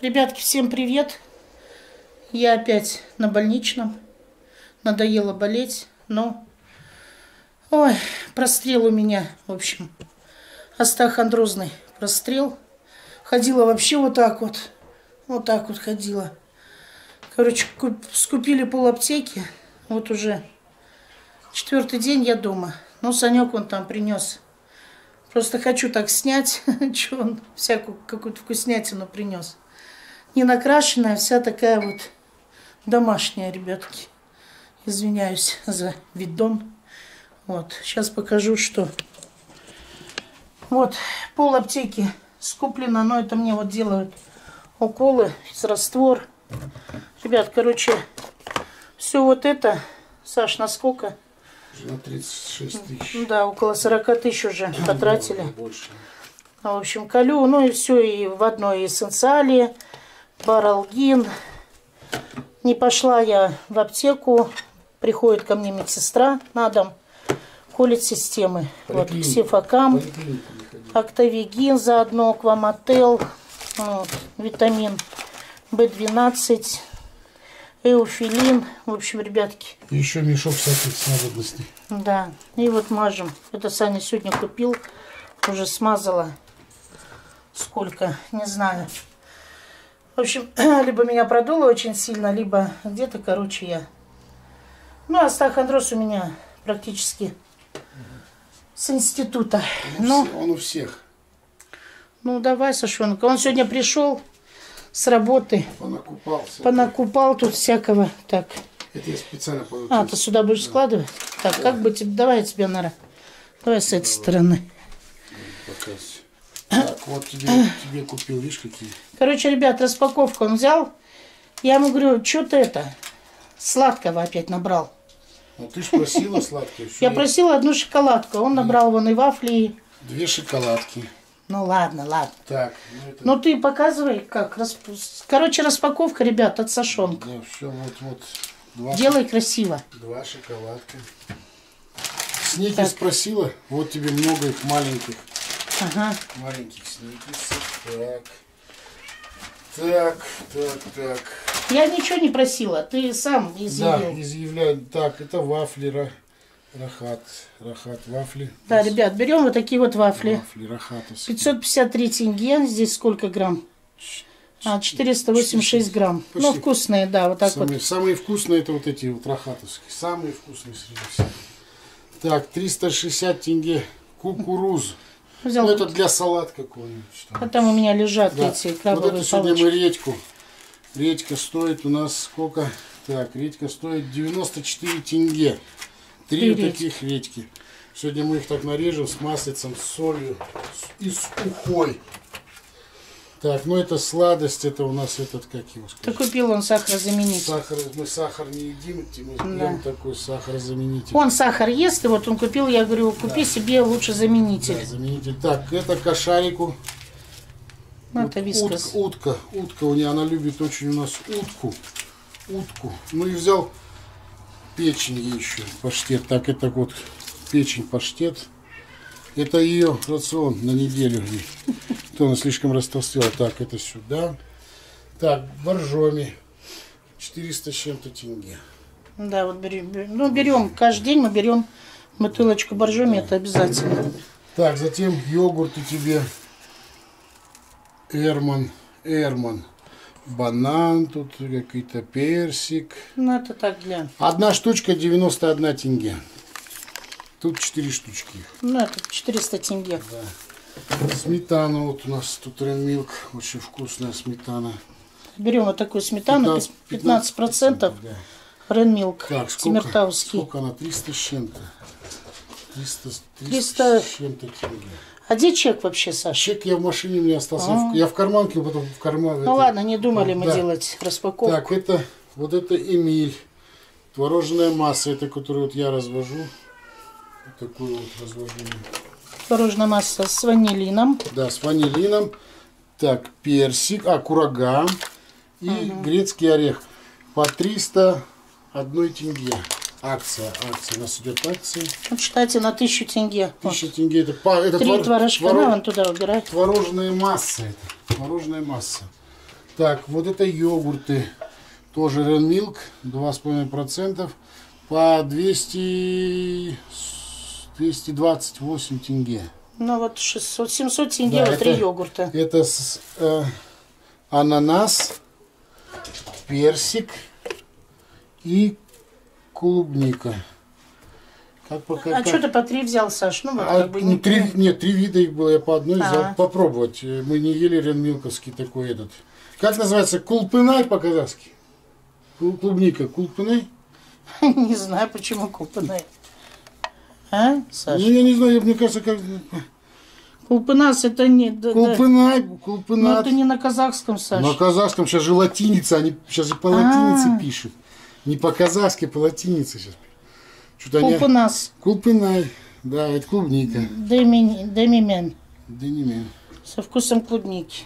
Ребятки, всем привет! Я опять на больничном. Надоело болеть, но... Ой, прострел у меня, в общем. Остеохондрозный прострел. Ходила вообще вот так вот. Вот так вот ходила. Короче, куп- скупили пол аптеки. Вот уже четвертый день я дома. Ну, Санек он там принес. Просто хочу так снять, что он всякую какую-то вкуснятину принес. Не накрашенная, вся такая вот домашняя, ребятки. Извиняюсь за видон. Вот, сейчас покажу, что. Вот, пол аптеки скуплено, но это мне вот делают уколы раствор. Ребят, короче, все вот это, Саш, на сколько? На 36 тысяч. Да, около 40 тысяч уже потратили. Больше. В общем, колю, ну и все, и в одной эссенциале, баралгин. Не пошла я в аптеку, приходит ко мне медсестра на дом, колет системы. Вот, ходил. октавигин заодно, квамотел, вот, витамин В12, эуфилин. В общем, ребятки, И еще мешок всяких снадобностей. да, и вот мажем. Это Саня сегодня купил, уже смазала. Сколько, не знаю. В общем, либо меня продуло очень сильно, либо где-то, короче, я. Ну, остеохондроз у меня практически с института. Ну, Ну, все- он у всех. ну давай, Сашонка. Он сегодня пришел с работы, Понакупался. понакупал тут всякого. Так, Это я специально получил. а, ты сюда будешь складывать? Так, как бы тебе, давай я тебе, Нара. Давай с этой стороны. Показывай. Так, вот тебе, тебе купил, видишь, какие. Короче, ребят, распаковку он взял. Я ему говорю, что ты это, сладкого опять набрал. Ну ты ж просила сладкое. Я просила одну шоколадку, он набрал вон и вафли. Две шоколадки. Ну ладно, ладно. Так, ну это... Ну ты показывай, как. расп- Короче, распаковка, ребят, от Сашонка. Да, все, вот, вот. Два, Делай красиво. два шоколадка. Сникерс просила, вот тебе много их маленьких. Ага. Маленьких сникерсов. Так. Так, так, так. Я ничего не просила, ты сам Да, изъявил. изъявляю. Так, это вафли, ра- рахат, рахат, вафли. Да, ребят, берем вот такие вот вафли. Вафли, рахатовские. 553 тенге, здесь сколько грамм? А, 486 грамм. Ну, Почти. вкусные, да, вот так вот. Самые, самые вкусные это вот эти вот рахатовские. Самые вкусные среди всех. Так, 360 тенге кукуруз. Взял. Ну, это для салат какой-нибудь. А там у меня лежат Да. эти Вот крабовые это сегодня палочки. мы редьку. Редька стоит у нас сколько? Так, редька стоит 94 тенге. Три вот таких редьки. Сегодня мы их так нарежем с маслицем, с солью и с ухой. Так, ну это сладость, это у нас этот, как его Ты сказать, купил он сахарозаменитель. сахар. Мы сахар не едим, мы пьем такой сахарозаменитель. Он сахар ест, и вот он купил, я говорю, купи себе лучше Да, заменитель. заменитель. Так, это кошарику. Ну, это вискас. Утка, утка, утка у нее, она любит очень у нас утку. Утку. Ну и взял печень еще, паштет. Так, это вот печень, паштет. Это ее рацион на неделю. То она слишком растолстела. Так, это сюда. Так, боржоми. 400 с чем-то тенге. Да, вот берем, ну, берем, каждый день мы берем бутылочку боржоми, это обязательно. Так, затем йогурты тебе. Эрман, Эрман. Банан, тут какой-то персик. Ну, это так для... Одна штучка 91 тенге. Тут 4 штучки. Ну, это 400 тенге. Сметана вот у нас тут Ренмилк. Очень вкусная сметана. Берем вот такую сметану, 15%, 15% Да. Ренмилк, Так, сколько, Тимиртауский. сколько она? 300 с чем-то. 300, 300, 300. с чем-то тенге. А где чек вообще, Саша? Чек я в машине у меня остался. Я в карманке, потом в карман. Ну ладно, не думали мы Да. делать распаковку. Так, это вот это Эмиль. Творожная масса, это которую вот я развожу. Вот такую вот развожу. Творожная масса с ванилином. Да, с ванилином. Так, персик, а, курага и грецкий орех. По 301 тенге. Акция, акция. У нас идет акция. Вот, кстати, на 1000 тенге. Вот. 1000 тенге. Это, по- это Три твор- творожка, творог- на, вон туда убирай. Творожная масса это. Творожная масса. Так, вот это йогурты. Тоже Renmilk, 2,5%. По 200, 228 тенге. Ну вот 600, 700 тенге, Да, вот три йогурта. Это с, э, ананас, персик и клубника. Как пока, А как- что ты по три взял, Саш? Ну вот А, как бы ну, не три, нет, три вида их было, я по одной взял Ага. попробовать. Э, Мы не ели ренмилковский такой этот. Как называется? Кулпынай по-казахски? Клу- Клубника. Кулпынай? Не знаю, почему купаны. А, Саш? Ну, я не знаю, мне кажется, как... Кулпынас это не... да- да. Кулпынай, Ну кулпынат. это не на казахском, Саш. На казахском сейчас же латиница, они сейчас же по латинице А. пишут. Не по-казахски, по латинице сейчас. Они... Кулпынас. Кулпынай. Да, это клубника. Деми- Демимен. Менее. Со вкусом клубники.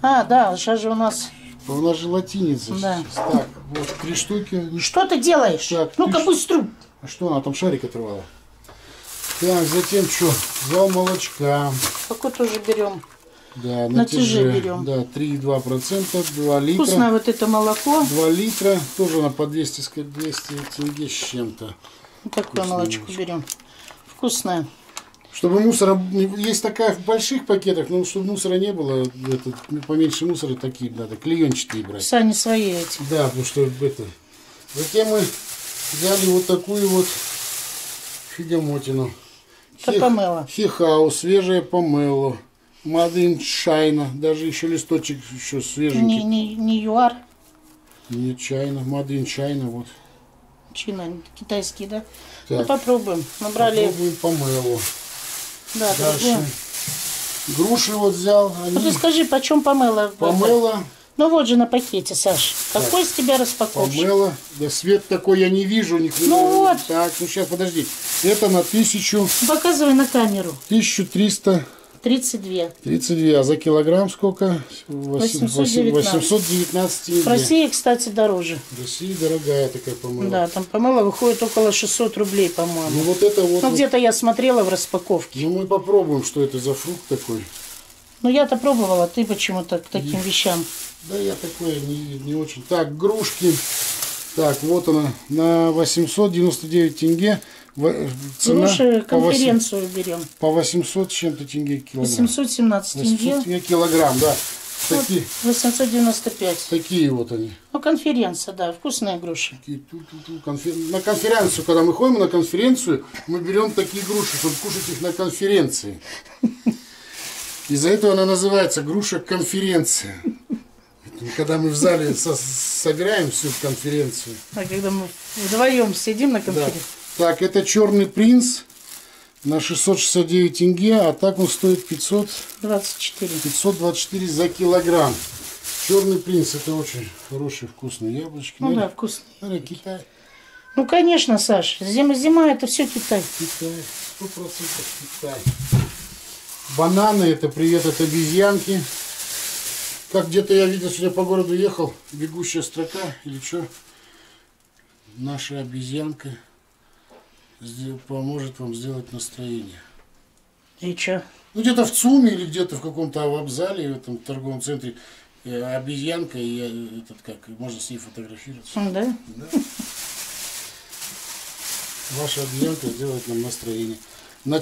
А, да, сейчас же у нас... У нас же латиница Да. сейчас. Так, вот три штуки. Что ты делаешь? Ну-ка ж- быстро. А что она там шарик оторвала? Так, затем что? Взял молочка. Какой тоже берем. Да, На тяже берем. Да, 3,2%, 2 литра. Вкусное вот это молоко. 2 литра, тоже на по 200, ска- 200 тенге с чем-то. Вот Такое молочко молочко. берем. Вкусное. Чтобы мусора, есть такая в больших пакетах, но чтобы мусора не было, это, поменьше мусора такие надо, клеенчатые брать. Сани свои эти. Да, потому что это. Затем мы взяли вот такую вот фигомотину. Это помело. Хихау, свежее помело. Мадин Чайна, даже еще листочек еще Не, свеженький. не, не юар, Не чайна, Мадин Чайна, вот. чина, китайский, да? Ну Так, попробуем. Набрали, попробуем помело. да, Дальше. другую. Груши вот взял, Ну ты они скажи, почем помело? помело, Ну вот же на пакете, Саш. Какой с тебя распаковщик? помело. Да свет такой я не вижу, ни хрена. Ну вот. Так, ну сейчас, подожди. Это на 1000, Показывай на камеру. 1300 32. 32, а за килограмм сколько? Восемь- 819. 819 тенге. В России, кстати, дороже. В России дорогая такая помыла. Да, там помело выходит около 600 рублей, Ну по-моему. вот это вот. Ну вот. где-то я смотрела в распаковке. Ну мы попробуем, что это за фрукт такой. Ну я-то пробовала, ты почему-то к таким вещам. Да я такое не, не очень. Так, грушки. Так, вот она. На 899 тенге. В- Цена Лучше по, конференцию берем. по 800 с чем-то тенге килограмм. 817 800 тенге. тенге килограмм, да. Вот Такие, 895. такие вот они. Ну, конференция, да, вкусные груши. Такие ту-ту-ту, конфер- На конференцию, когда мы ходим на конференцию, мы берем такие груши, чтобы кушать их на конференции. Из-за этого она называется груша конференция. Когда мы в зале со- собираем всю конференцию. А когда мы вдвоем сидим на Да. конференции. Так, это черный принц на 669 тенге, а так он стоит 500, 24. 524 за килограмм. Черный принц это очень хорошие вкусные яблочки. Ну да, Наверное, вкусно. наверное, Китай. Ну, конечно, Саш, зима, зима это все Китай. Китай, сто процентов Китай. Бананы, это привет от обезьянки. Как где-то я видел, сегодня по городу ехал, бегущая строка или что. Наша обезьянка поможет вам сделать настроение. И чё? Ну где-то в ЦУМе или где-то в каком-то вокзале, в этом торговом центре э, обезьянка, и этот как, можно с ней фотографироваться. М, Да? Ваша обезьянка сделает нам настроение. На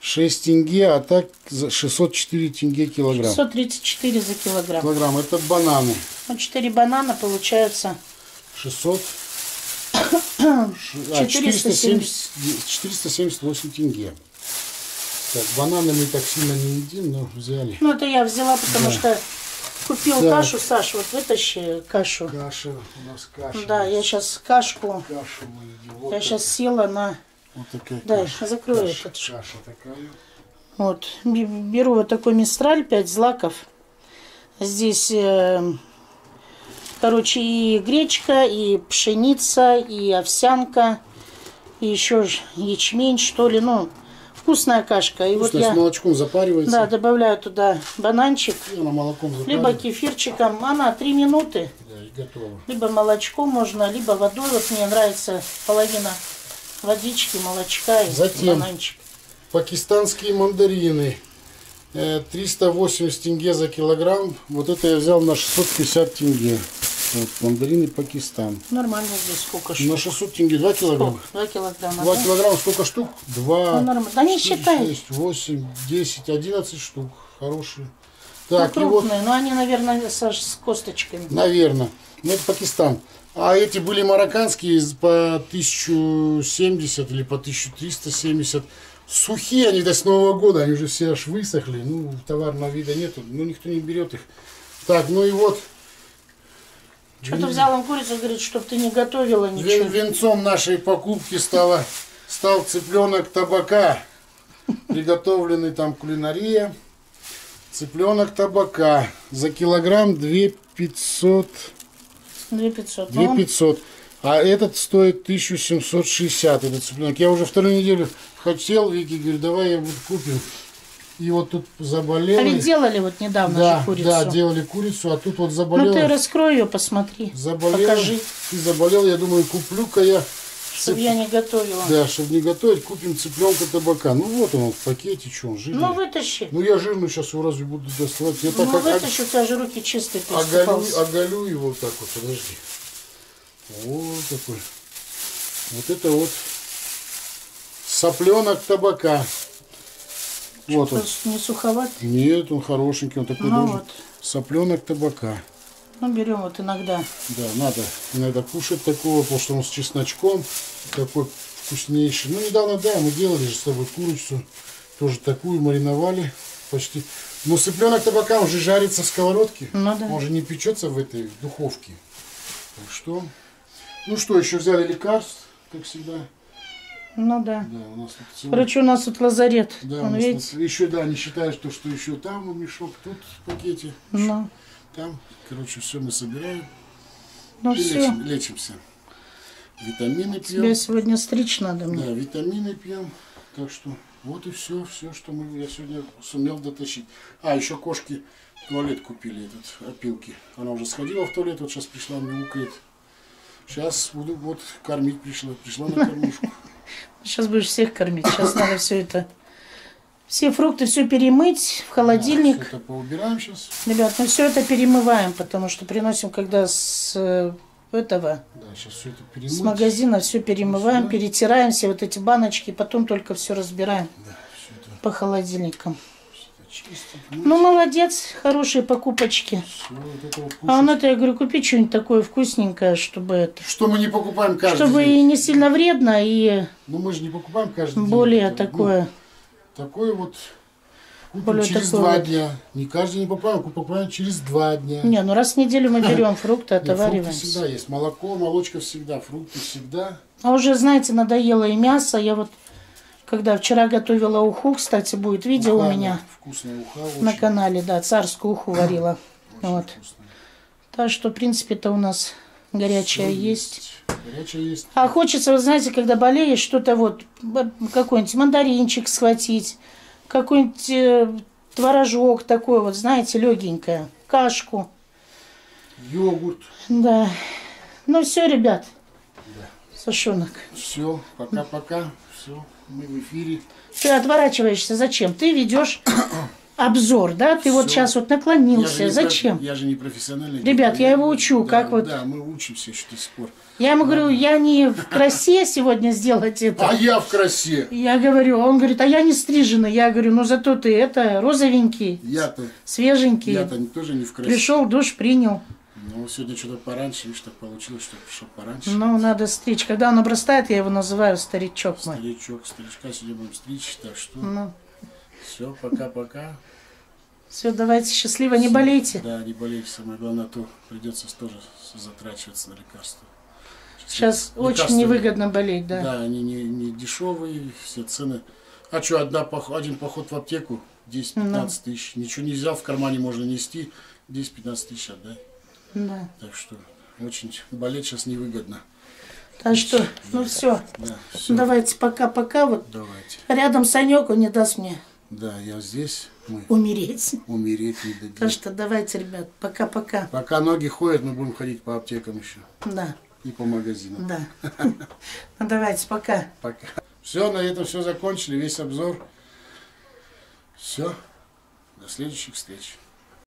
476 тенге, а так за 604 тенге килограмм. 634 за килограмм. Килограмм. Это бананы. Ну, 4 банана получается 600. ш- а, 470. 470 478 тенге. Так, бананы мы так сильно не едим, но взяли. Ну, это я взяла, потому что купил Да. кашу, Саш, вот вытащи кашу. Каша, у нас каша. Да, я сейчас кашку, Кашу мы едим. Вот я так- сейчас села на, Вот такая Да, каша. закрой каша, этот Каша такая. вот, беру вот такой мистраль, 5 злаков. Здесь, э, короче, и гречка, и пшеница, и овсянка, и еще ячмень, что ли, ну, вкусная кашка. И Вкусно, вот я, с молочком запаривается. да, добавляю туда бананчик, И она молоком либо кефирчиком, она 3 минуты. Да, и готово. Либо молочком можно, либо водой. Вот мне нравится половина водички, молочка и Затем. бананчик. Пакистанские мандарины. Э, 380 тенге за килограмм. Вот это я взял на 650 тенге. Вот, мандарины Пакистан. Нормально здесь сколько На штук? 600 тенге 2 килограмма. Два килограмма, 2 да? килограмма сколько штук? 2, Ну, нормально. Да не считай. 6, 8, 10, 11 штук. Хорошие. Ну, Так, вот, крупные, но они, наверное, со, с косточками. наверное. Ну, это Пакистан. А эти были марокканские по 1070 или по 1370. Сухие они до с Нового года, они уже все аж высохли. Ну, товарного вида нету, ну, никто не берет их. Так, ну и вот. Что-то взял он курицу, говорит, чтобы ты не готовила ничего. венцом нашей покупки стала, стал цыпленок табака, приготовленный там кулинария. Цыпленок табака за килограмм 2 500, 2 500. 2 500. А этот стоит 1760, этот цыпленок. Я уже вторую неделю хотел, Вики, говорю, давай я вот купим. И вот тут заболел. А ведь делали вот недавно да, же курицу. да, делали курицу, а тут вот ну заболел. ты раскрой ее, посмотри. заболел. Покажи, Ты заболел, я думаю, куплю-ка я чтобы я не готовила. Да, чтобы не готовить, купим цыпленка табака. Ну вот он в пакете, что он жирный. Ну Ну, вытащи. я жирный сейчас его разве буду доставать? Я Ну так вытащи, у тебя же руки чистые оголю, оголю его вот так вот, подожди. Вот такой. Вот это вот сопленок табака. Вот он. Не суховат. Нет, он хорошенький, он такой Ну должен. вот. Сопленок табака. Ну берем вот иногда. Да, надо иногда кушать такого, потому что он с чесночком такой вкуснейший. Ну, недавно, да, мы делали же с тобой курицу, тоже такую, мариновали почти. Но цыпленок табака уже жарится в сковородке, Ну да. он же не печется в этой духовке. Так что, ну что, еще взяли лекарств, как всегда. Ну да. Да, у нас тут Короче, у нас тут лазарет. да, у Он нас видите? еще, да, не считаешь то, что еще там мешок, тут в пакете, Ну, там. Короче, все мы собираем ну и все. лечим- лечимся. Витамины пьем. Тебя сегодня стричь надо мне. Да, витамины пьем. Так что вот и все, все, что мы, я сегодня сумел дотащить. А, еще кошки туалет купили, этот, опилки. Она уже сходила в туалет, вот сейчас пришла, мяукает. Сейчас буду вот кормить пришла, пришла на кормушку. Сейчас будешь всех кормить. Сейчас надо все это. Все фрукты, все перемыть в холодильник. Все это поубираем сейчас. Ребят, мы все это перемываем, потому что приносим, когда с э, этого, Да, сейчас все это с перемыть. магазина все перемываем, Сюда. перетираем все вот эти баночки, потом только все разбираем Да, все это, по холодильникам. чистить. Ну, молодец, хорошие покупочки. Все вот А он это, я говорю, купи что-нибудь такое вкусненькое, чтобы это, Что мы не покупаем каждый чтобы день? и не сильно вредно, и Ну мы же не покупаем каждый день. более Это, ну, такое. Такое вот купим Более через такое два дня. Не каждый день покупаем, покупаем через два дня. Не, ну раз в неделю мы берем фрукты, Нет, фрукты отовариваемся. всегда есть. Молоко, молочка всегда, фрукты всегда. А уже, знаете, надоело и мясо. Я вот, когда вчера готовила уху, кстати, будет видео Уха, у меня Вкусная уха. на очень, канале, да, царскую уху варила. очень Вот. вкусная. Так что, в принципе-то у нас горячая есть. Горячая есть. А хочется, вы знаете, когда болеешь, что-то вот, какой-нибудь мандаринчик схватить, какой-нибудь э, творожок такой вот, знаете, легенькое, кашку. Йогурт. Да. Ну все, ребят. Сашонок. Все, пока-пока. Все, мы в эфире. Ты отворачиваешься зачем? Ты ведешь обзор, да? Ты вот Всё. сейчас вот Я наклонился. не Зачем? профи- я же не профессиональный. Ребят, диктор. я его учу, Да, как вот- Да, мы учимся еще до сих пор. Я ему говорю, я не в красе сегодня сделать это. А я в красе. Я говорю, он говорит, а я не стриженный. Я говорю, ну зато ты это розовенький, Я-то, свеженький. я-то тоже не в красе. Пришел, душ принял. Ну, сегодня что-то пораньше, видишь, так получилось, что пришел пораньше. Ну, надо стричь. Когда он обрастает, я его называю старичок мой. Старичок, старичка сегодня будем стричь, так что Ну, все, пока-пока. все, давайте счастливо, не болейте. Да, не болейте, самое главное, а то придется тоже затрачиваться на лекарства. Сейчас лекарства- очень невыгодно болеть, да. Да, они не, не дешевые, все цены. А что, одна, один поход в аптеку 10-15 Ну. тысяч. Ничего не взял, в кармане можно нести, 10-15 тысяч отдай. Да. Так что очень болеть сейчас невыгодно. Так что, ну все, Да, все, давайте пока-пока. Вот давайте. рядом Санек, он не даст мне Да, я здесь, мы умереть. умереть не дадим. Так что давайте, ребят, пока-пока. Пока ноги ходят, мы будем ходить по аптекам еще Да, и по магазинам. да. Ну давайте, пока. Пока. Все, на этом все закончили, весь обзор. Все. До следующих встреч.